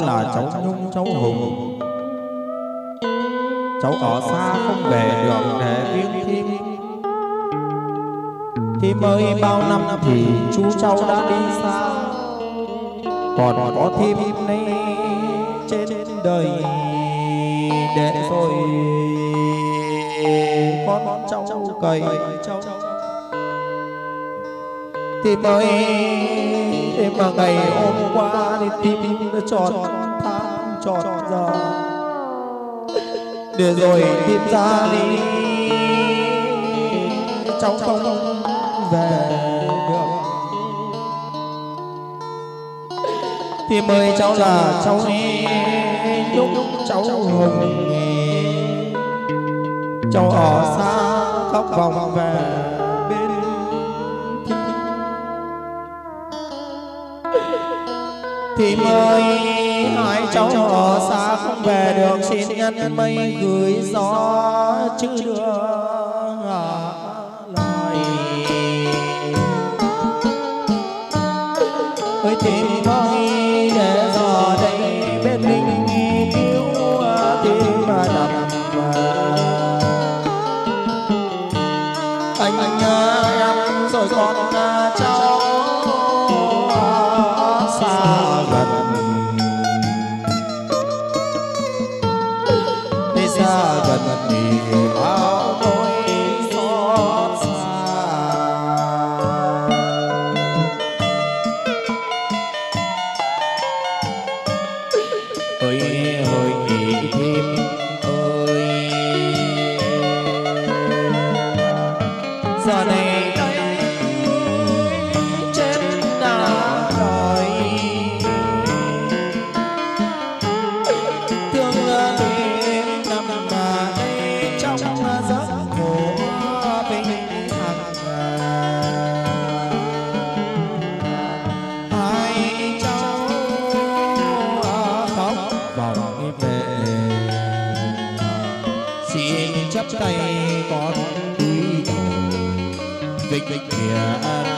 là cháu Nhung cháu Hùng. Cháu ở xa không về được để viếng thím. Thím ơi bao năm thì chú cháu đã đi xa. Còn có thím nay trên đời để rồi con cháu cày cháu Thím ơi mà ngày hôm qua thì tim đã tròn tháng tròn giờ. Để rồi tim ra đi. Cháu không về được. Thì mời cháu là cháu lúc cháu hùng cháu ở xa khóc vòng về. Thì mời hai cháu ở xa không về được, xin nhân mây gửi gió chứ đưa lời ơi tìm mây để giờ đây bên mình cứu tim mà nằm anh anh xa gần thì bao nỗi xót xa. Ơi ơi nghỉ thêm ơi giờ này chắp tay con cúi đầu vịnh vinh địa